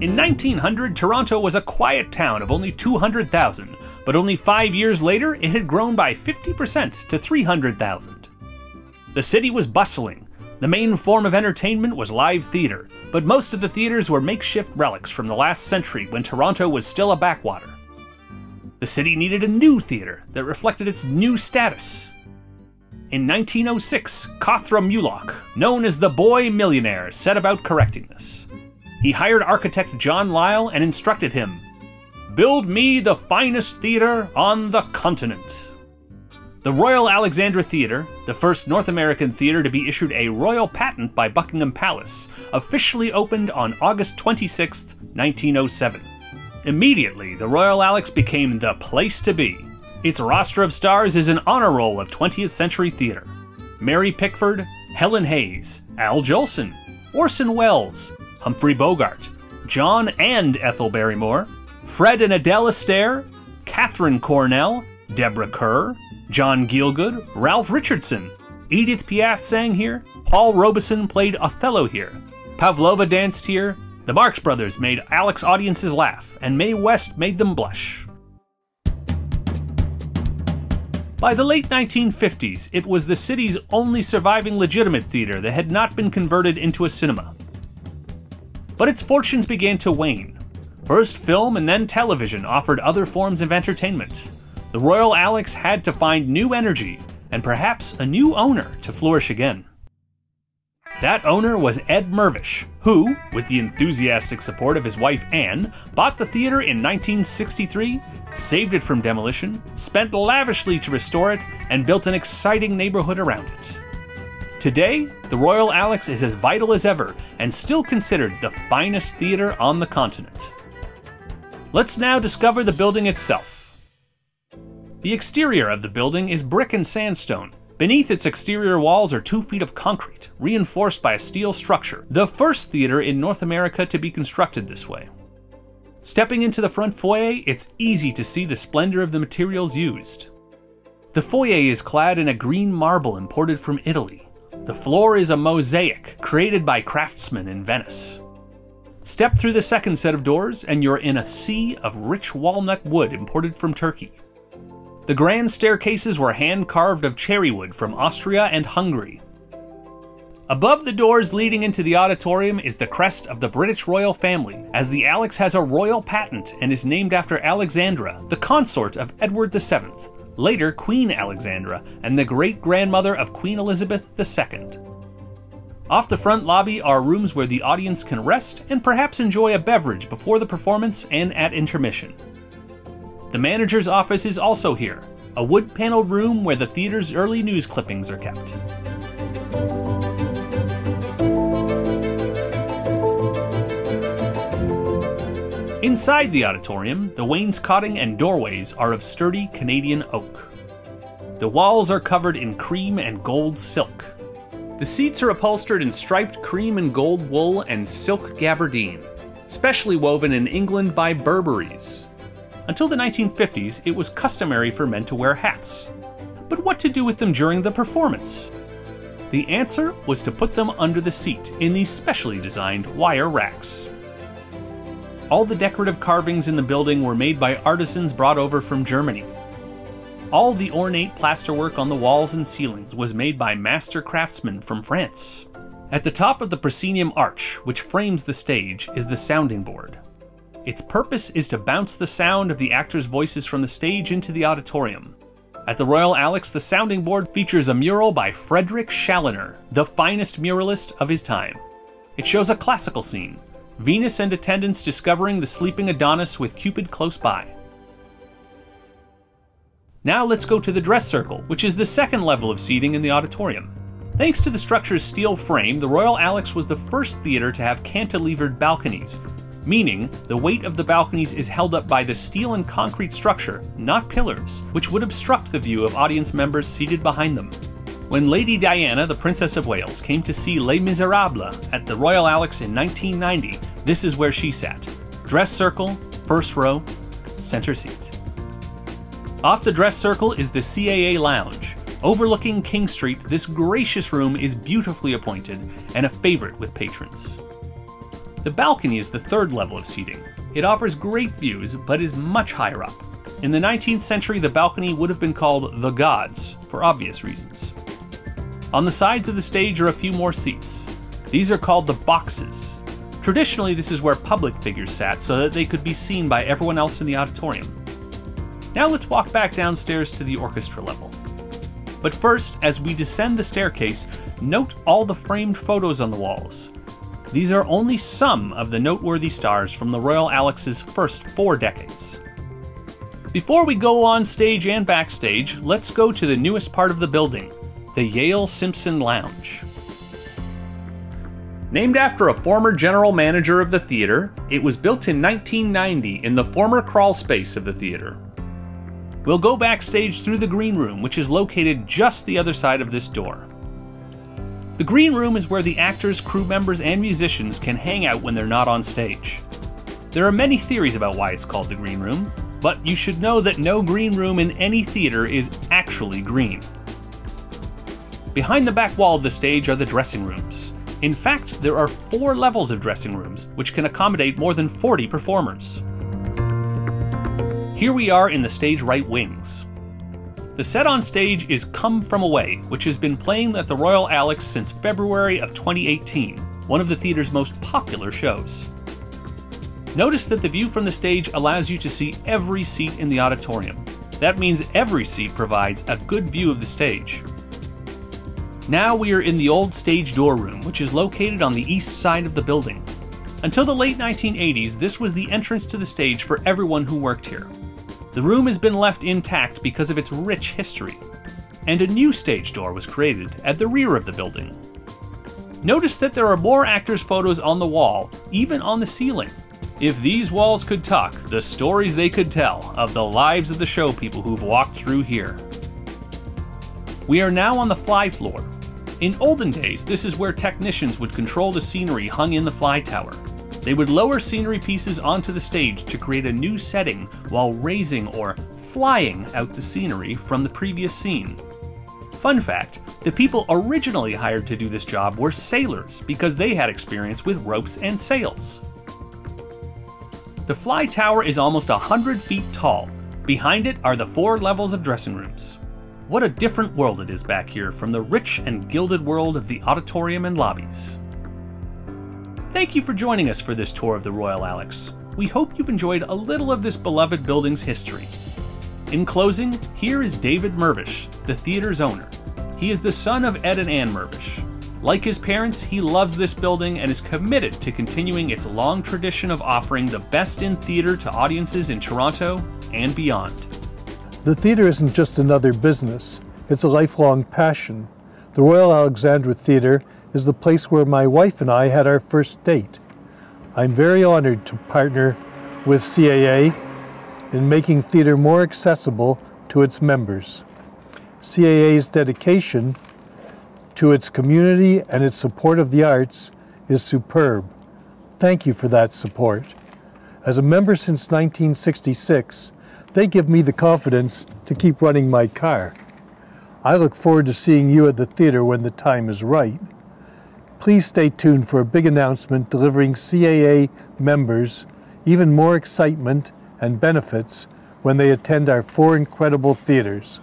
In 1900, Toronto was a quiet town of only 200,000, but only five years later, it had grown by 50% to 300,000. The city was bustling. The main form of entertainment was live theater, but most of the theaters were makeshift relics from the last century when Toronto was still a backwater. The city needed a new theater that reflected its new status. In 1906, Cawthra Mulock, known as the Boy Millionaire, set about correcting this. He hired architect John Lyle and instructed him Build me the finest theater on the continent. The Royal Alexandra Theatre, the first North American theatre to be issued a royal patent by Buckingham Palace, officially opened on August 26, 1907. Immediately, the Royal Alex became the place to be. Its roster of stars is an honor roll of 20th century theatre. Mary Pickford, Helen Hayes, Al Jolson, Orson Welles, Humphrey Bogart, John and Ethel Barrymore, Fred and Adele Astaire, Katharine Cornell, Deborah Kerr, John Gielgud, Ralph Richardson, Edith Piaf sang here, Paul Robeson played Othello here, Pavlova danced here, the Marx Brothers made Alex audiences laugh, and Mae West made them blush. By the late 1950s, it was the city's only surviving legitimate theater that had not been converted into a cinema. But its fortunes began to wane. First film and then television offered other forms of entertainment the Royal Alex had to find new energy and perhaps a new owner to flourish again. That owner was Ed Mirvish, who, with the enthusiastic support of his wife Anne, bought the theater in 1963, saved it from demolition, spent lavishly to restore it, and built an exciting neighborhood around it. Today, the Royal Alex is as vital as ever and still considered the finest theater on the continent. Let's now discover the building itself. The exterior of the building is brick and sandstone. Beneath its exterior walls are two feet of concrete, reinforced by a steel structure, the first theater in North America to be constructed this way. Stepping into the front foyer, it's easy to see the splendor of the materials used. The foyer is clad in a green marble imported from Italy. The floor is a mosaic created by craftsmen in Venice. Step through the second set of doors, and you're in a sea of rich walnut wood imported from Turkey. The grand staircases were hand carved of cherry wood from Austria and Hungary. Above the doors leading into the auditorium is the crest of the British royal family, as the Alex has a royal patent and is named after Alexandra, the consort of Edward VII, later Queen Alexandra, and the great grandmother of Queen Elizabeth II. Off the front lobby are rooms where the audience can rest and perhaps enjoy a beverage before the performance and at intermission. The manager's office is also here, a wood paneled room where the theater's early news clippings are kept. Inside the auditorium, the wainscoting and doorways are of sturdy Canadian oak. The walls are covered in cream and gold silk. The seats are upholstered in striped cream and gold wool and silk gabardine, specially woven in England by Burberry's, until the 1950s, it was customary for men to wear hats. But what to do with them during the performance? The answer was to put them under the seat in these specially designed wire racks. All the decorative carvings in the building were made by artisans brought over from Germany. All the ornate plasterwork on the walls and ceilings was made by master craftsmen from France. At the top of the proscenium arch, which frames the stage, is the sounding board. Its purpose is to bounce the sound of the actors' voices from the stage into the auditorium. At the Royal Alex, the sounding board features a mural by Frederick Challener, the finest muralist of his time. It shows a classical scene Venus and attendants discovering the sleeping Adonis with Cupid close by. Now let's go to the dress circle, which is the second level of seating in the auditorium. Thanks to the structure's steel frame, the Royal Alex was the first theater to have cantilevered balconies, meaning the weight of the balconies is held up by the steel and concrete structure, not pillars, which would obstruct the view of audience members seated behind them. When Lady Diana, the Princess of Wales, came to see Les Miserables at the Royal Alex in 1990, this is where she sat. Dress circle, first row, center seat. Off the dress circle is the CAA Lounge. Overlooking King Street, this gracious room is beautifully appointed and a favorite with patrons. The balcony is the third level of seating. It offers great views, but is much higher up. In the 19th century, the balcony would have been called the Gods, for obvious reasons. On the sides of the stage are a few more seats. These are called the boxes. Traditionally, this is where public figures sat so that they could be seen by everyone else in the auditorium. Now let's walk back downstairs to the orchestra level. But first, as we descend the staircase, note all the framed photos on the walls. These are only some of the noteworthy stars from the Royal Alex's first four decades. Before we go on stage and backstage, let's go to the newest part of the building, the Yale Simpson Lounge. Named after a former general manager of the theater, it was built in 1990 in the former crawl space of the theater. We'll go backstage through the green room, which is located just the other side of this door. The green room is where the actors, crew members, and musicians can hang out when they're not on stage. There are many theories about why it's called the green room, but you should know that no green room in any theater is actually green. Behind the back wall of the stage are the dressing rooms. In fact, there are four levels of dressing rooms, which can accommodate more than 40 performers. Here we are in the stage right wings. The set on stage is Come From Away, which has been playing at the Royal Alex since February of 2018, one of the theater's most popular shows. Notice that the view from the stage allows you to see every seat in the auditorium. That means every seat provides a good view of the stage. Now we are in the old stage door room, which is located on the east side of the building. Until the late 1980s, this was the entrance to the stage for everyone who worked here. The room has been left intact because of its rich history, and a new stage door was created at the rear of the building. Notice that there are more actors' photos on the wall, even on the ceiling. If these walls could talk, the stories they could tell of the lives of the show people who've walked through here. We are now on the fly floor. In olden days, this is where technicians would control the scenery hung in the fly tower. They would lower scenery pieces onto the stage to create a new setting while raising or flying out the scenery from the previous scene. Fun fact the people originally hired to do this job were sailors because they had experience with ropes and sails. The fly tower is almost 100 feet tall. Behind it are the four levels of dressing rooms. What a different world it is back here from the rich and gilded world of the auditorium and lobbies. Thank you for joining us for this tour of the Royal Alex. We hope you've enjoyed a little of this beloved building's history. In closing, here is David Mirvish, the theater's owner. He is the son of Ed and Anne Mirvish. Like his parents, he loves this building and is committed to continuing its long tradition of offering the best in theater to audiences in Toronto and beyond. The theatre isn't just another business, it's a lifelong passion. The Royal Alexandra Theatre is the place where my wife and I had our first date. I'm very honored to partner with CAA in making theater more accessible to its members. CAA's dedication to its community and its support of the arts is superb. Thank you for that support. As a member since 1966, they give me the confidence to keep running my car. I look forward to seeing you at the theater when the time is right. Please stay tuned for a big announcement delivering CAA members even more excitement and benefits when they attend our four incredible theaters.